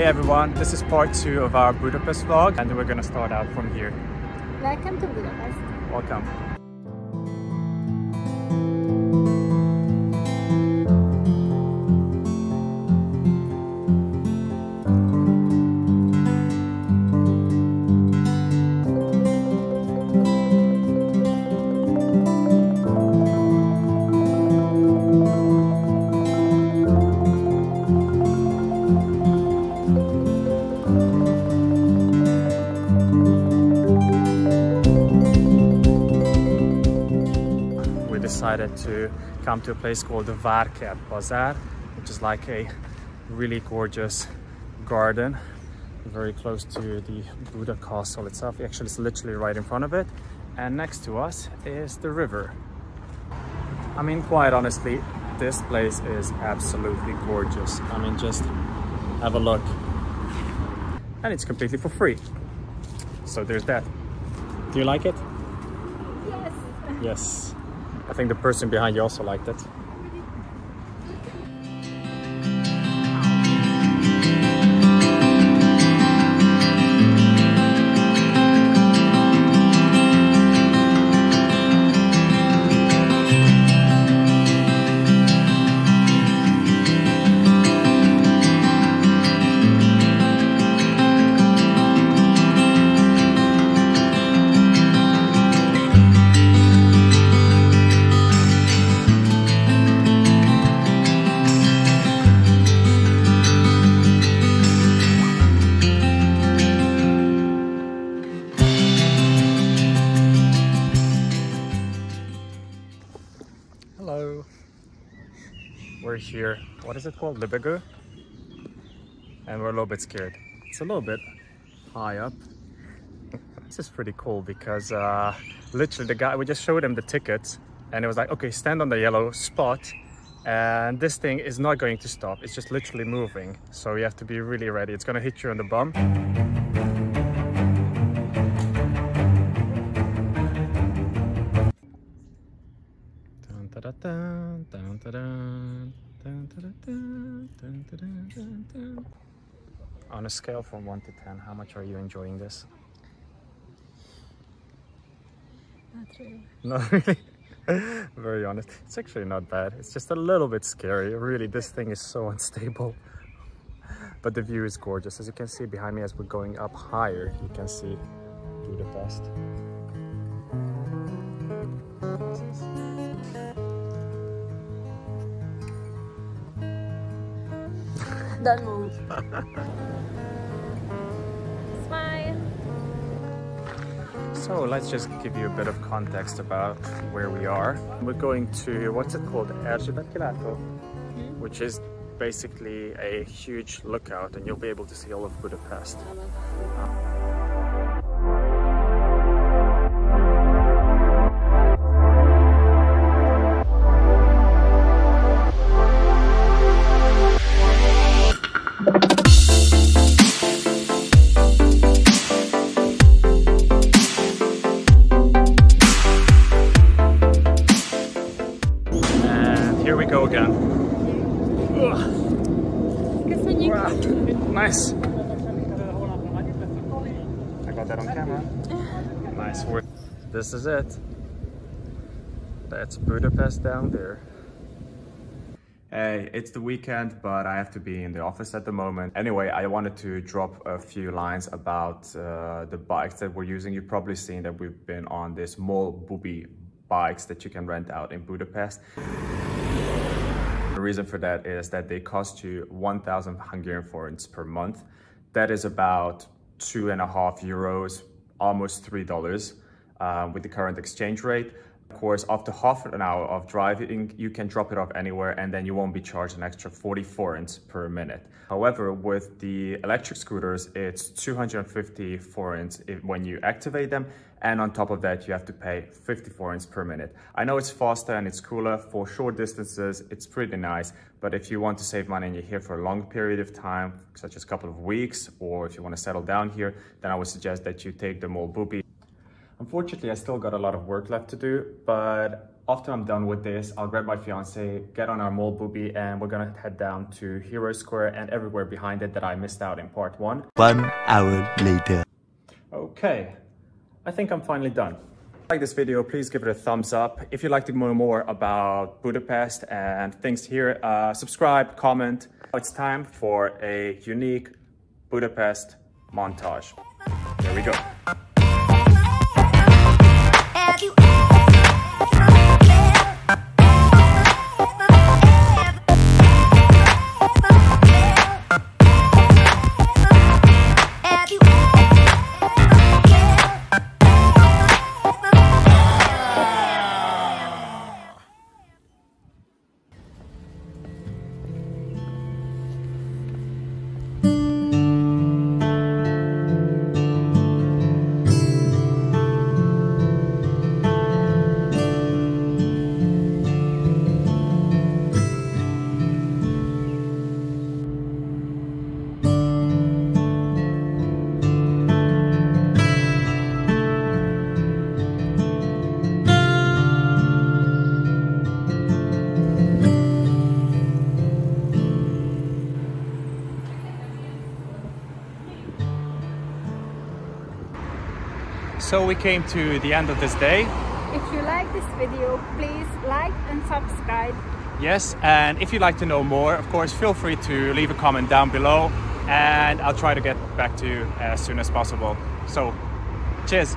everyone, this is part two of our Budapest vlog and we're gonna start out from here. Welcome to Budapest. Welcome. Decided to come to a place called the Várkert Bazaar, which is like a really gorgeous garden, very close to the Buda castle itself. Actually, it's literally right in front of it. And next to us is the river. I mean, quite honestly, this place is absolutely gorgeous. I mean, just have a look. And it's completely for free. So there's that. Do you like it? Yes. Yes. I think the person behind you also liked it. Here. What is it called? Libegő? And we're a little bit scared. It's a little bit high up. this is pretty cool because uh, literally the guy, we just showed him the tickets and it was like, okay, stand on the yellow spot and this thing is not going to stop. It's just literally moving. So you have to be really ready. It's going to hit you on the bum. Dun, da, da, dun, dun, On a scale from 1 to 10, how much are you enjoying this? Not really. Not really. Very honest. It's actually not bad. It's just a little bit scary. Really, this thing is so unstable. But the view is gorgeous. As you can see behind me as we're going up higher, you can see Budapest. Don't move. Smile. So let's just give you a bit of context about where we are. We're going to, what's it called? Erzsébet kilátó, mm-hmm. which is basically a huge lookout and you'll be able to see all of Budapest. Nice. I got that on camera. Nice work. This is it. That's Budapest down there. Hey, it's the weekend, but I have to be in the office at the moment. Anyway, I wanted to drop a few lines about uh, the bikes that we're using. You've probably seen that we've been on this MOL Bubi bikes that you can rent out in Budapest. The reason for that is that they cost you 1,000 Hungarian forints per month. That is about two and a half euros, almost three dollars uh, with the current exchange rate. Of course, after half an hour of driving, you can drop it off anywhere and then you won't be charged an extra 40 forints per minute. However, with the electric scooters, it's 250 forints when you activate them. And on top of that, you have to pay 50 forints per minute. I know it's faster and it's cooler for short distances. It's pretty nice. But if you want to save money and you're here for a long period of time, such as a couple of weeks, or if you want to settle down here, then I would suggest that you take the Molbubi Unfortunately, I still got a lot of work left to do, but after I'm done with this, I'll grab my fiance, get on our MOL Bubi, and we're gonna head down to Hero Square and everywhere behind it that I missed out in part one. One hour later. Okay, I think I'm finally done. If you like this video, please give it a thumbs up. If you'd like to know more about Budapest and things here, uh, subscribe, comment. It's time for a unique Budapest montage. There we go. So we came to the end of this day. If you like this video, please like and subscribe. Yes, and if you'd like to know more, of course, feel free to leave a comment down below and I'll try to get back to you as soon as possible. So, cheers.